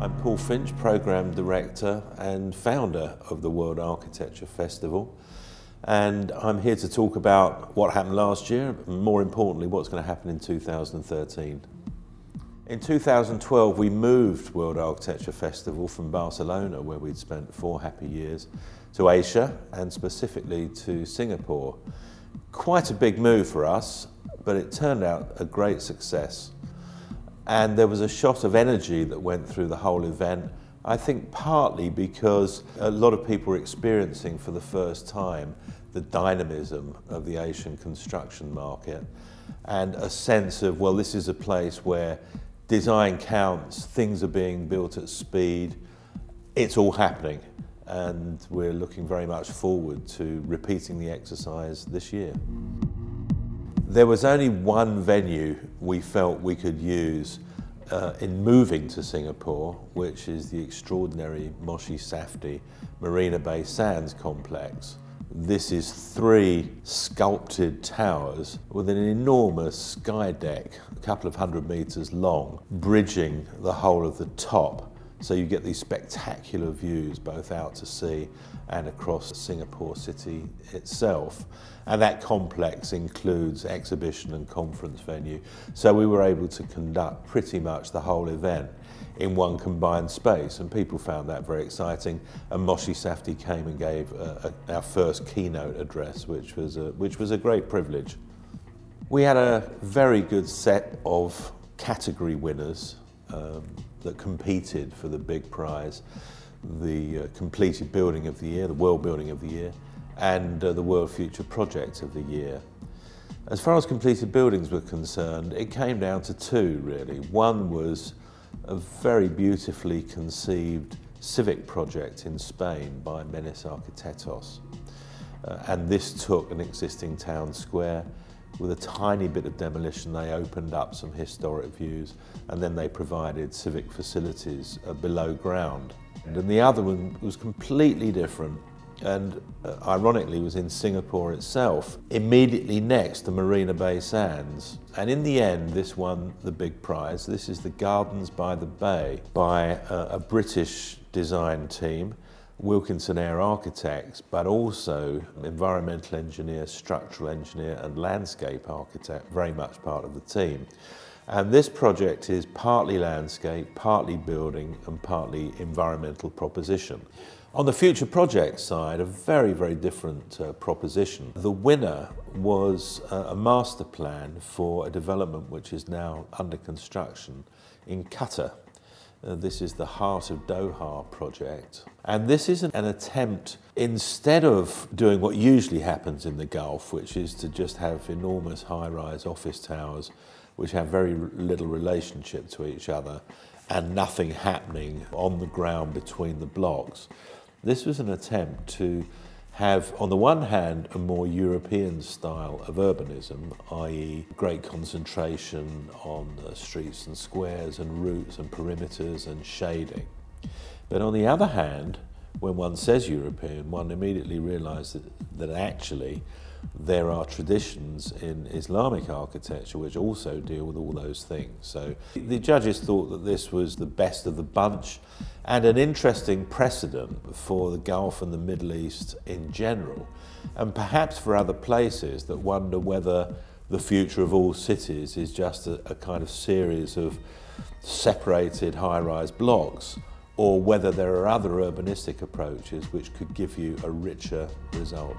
I'm Paul Finch, Programme Director and founder of the World Architecture Festival. And I'm here to talk about what happened last year, and more importantly, what's going to happen in 2013. In 2012, we moved World Architecture Festival from Barcelona, where we'd spent four happy years, to Asia and specifically to Singapore. Quite a big move for us, but it turned out a great success. And there was a shot of energy that went through the whole event. I think partly because a lot of people were experiencing for the first time the dynamism of the Asian construction market and a sense of, well, this is a place where design counts, things are being built at speed, it's all happening. And we're looking very much forward to repeating the exercise this year. There was only one venue we felt we could use uh, in moving to Singapore, which is the extraordinary Moshe Safdie Marina Bay Sands complex. This is three sculpted towers with an enormous sky deck, a couple of hundred meters long, bridging the whole of the top so you get these spectacular views both out to sea and across Singapore city itself. And that complex includes exhibition and conference venue. So we were able to conduct pretty much the whole event in one combined space and people found that very exciting and Moshe Safdie came and gave a, a, our first keynote address which was, a, which was a great privilege. We had a very good set of category winners um, that competed for the big prize, the uh, completed building of the year, the world building of the year, and uh, the world future project of the year. As far as completed buildings were concerned, it came down to two really. One was a very beautifully conceived civic project in Spain by Menis Arquitectos. Uh, and this took an existing town square with a tiny bit of demolition, they opened up some historic views and then they provided civic facilities uh, below ground. And the other one was completely different and uh, ironically was in Singapore itself, immediately next to Marina Bay Sands. And in the end, this won the big prize. This is the Gardens by the Bay by uh, a British design team Wilkinson Eyre Architects, but also environmental engineer, structural engineer and landscape architect, very much part of the team. And this project is partly landscape, partly building and partly environmental proposition. On the future project side, a very, very different uh, proposition. The winner was uh, a master plan for a development which is now under construction in Qatar. Uh, this is the Heart of Doha project. And this is an, attempt, instead of doing what usually happens in the Gulf, which is to just have enormous high-rise office towers which have very little relationship to each other and nothing happening on the ground between the blocks. This was an attempt to have, on the one hand, a more European style of urbanism, i.e. great concentration on streets and squares and routes and perimeters and shading. But on the other hand, when one says European, one immediately realizes that, that actually there are traditions in Islamic architecture which also deal with all those things. So the judges thought that this was the best of the bunch and an interesting precedent for the Gulf and the Middle East in general, and perhaps for other places that wonder whether the future of all cities is just a, a kind of series of separated high-rise blocks or whether there are other urbanistic approaches which could give you a richer result.